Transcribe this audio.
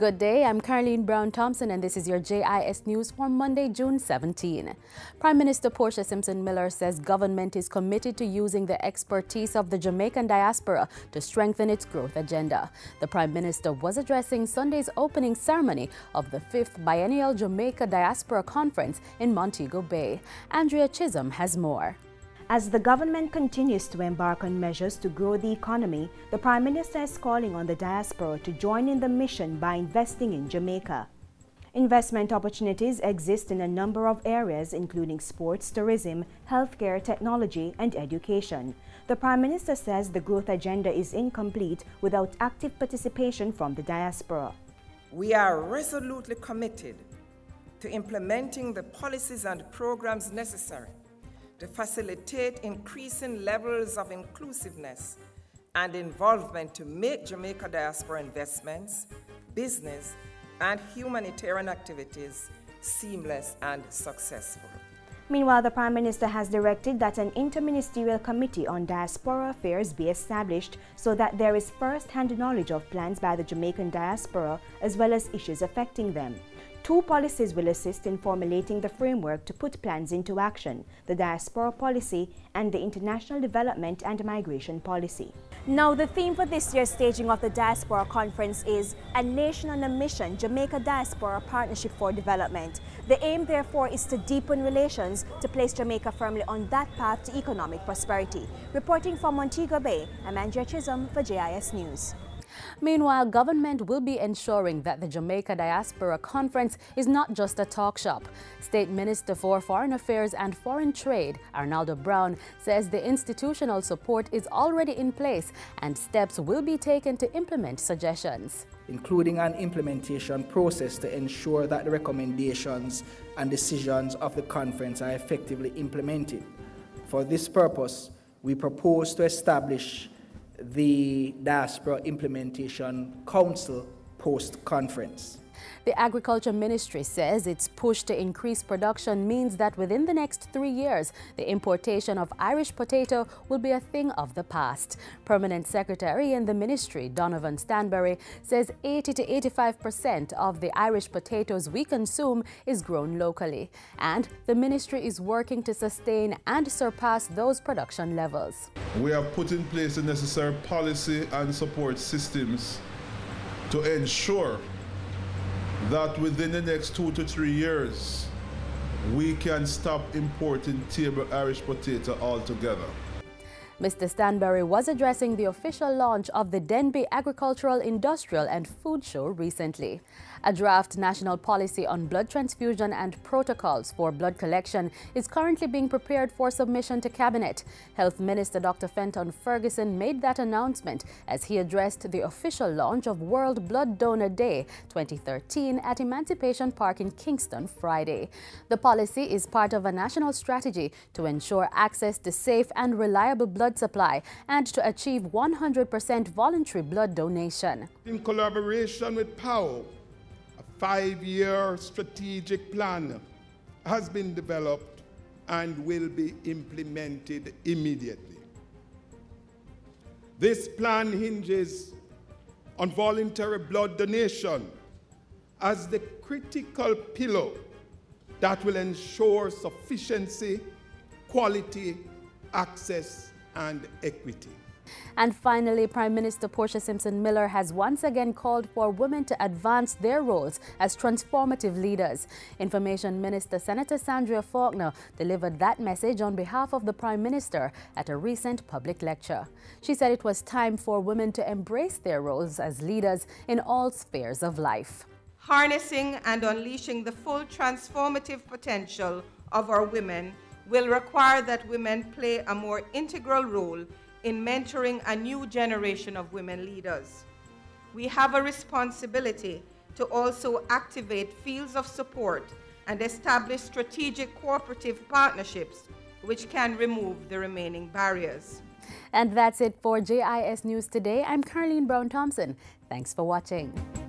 Good day, I'm Carleen Brown Thompson and this is your JIS News for Monday, June 17. Prime Minister Portia Simpson Miller says government is committed to using the expertise of the Jamaican diaspora to strengthen its growth agenda. The Prime Minister was addressing Sunday's opening ceremony of the 5th Biennial Jamaica Diaspora Conference in Montego Bay. Andrea Chisholm has more. As the government continues to embark on measures to grow the economy, the Prime Minister is calling on the diaspora to join in the mission by investing in Jamaica. Investment opportunities exist in a number of areas including sports, tourism, healthcare, technology and education. The Prime Minister says the growth agenda is incomplete without active participation from the diaspora. We are resolutely committed to implementing the policies and programs necessary to facilitate increasing levels of inclusiveness and involvement to make Jamaica diaspora investments, business, and humanitarian activities seamless and successful. Meanwhile, the Prime Minister has directed that an interministerial committee on diaspora affairs be established so that there is first-hand knowledge of plans by the Jamaican diaspora as well as issues affecting them. Two policies will assist in formulating the framework to put plans into action, the diaspora policy and the international development and migration policy. Now, the theme for this year's staging of the Diaspora Conference is A Nation on a Mission, Jamaica Diaspora Partnership for Development. The aim, therefore, is to deepen relations to place Jamaica firmly on that path to economic prosperity. Reporting from Montego Bay, I'm Andrea Chisholm for JIS News. Meanwhile, government will be ensuring that the Jamaica Diaspora Conference is not just a talk shop. State Minister for Foreign Affairs and Foreign Trade, Arnaldo Brown, says the institutional support is already in place and steps will be taken to implement suggestions including an implementation process to ensure that the recommendations and decisions of the conference are effectively implemented. For this purpose, we propose to establish the Diaspora Implementation Council post-conference. The Agriculture Ministry says its push to increase production means that within the next three years, the importation of Irish potato will be a thing of the past. Permanent Secretary in the Ministry, Donovan Stanberry, says 80 to 85 percent of the Irish potatoes we consume is grown locally. And the Ministry is working to sustain and surpass those production levels. We have put in place the necessary policy and support systems to ensure that within the next two to three years, we can stop importing table Irish potato altogether. Mr. Stanberry was addressing the official launch of the Denbigh Agricultural, Industrial and Food Show recently. A draft national policy on blood transfusion and protocols for blood collection is currently being prepared for submission to Cabinet. Health Minister Dr. Fenton Ferguson made that announcement as he addressed the official launch of World Blood Donor Day 2013 at Emancipation Park in Kingston Friday. The policy is part of a national strategy to ensure access to safe and reliable blood supply and to achieve 100% voluntary blood donation. In collaboration with PAHO, a five-year strategic plan has been developed and will be implemented immediately. This plan hinges on voluntary blood donation as the critical pillar that will ensure sufficiency, quality, access, and equity. And finally, Prime Minister Portia Simpson Miller has once again called for women to advance their roles as transformative leaders. Information Minister Senator Sandrea Falconer delivered that message on behalf of the Prime Minister at a recent public lecture. She said it was time for women to embrace their roles as leaders in all spheres of life. Harnessing and unleashing the full transformative potential of our women will require that women play a more integral role in mentoring a new generation of women leaders. We have a responsibility to also activate fields of support and establish strategic cooperative partnerships which can remove the remaining barriers. And that's it for JIS News today. I'm Carleen Brown Thompson. Thanks for watching.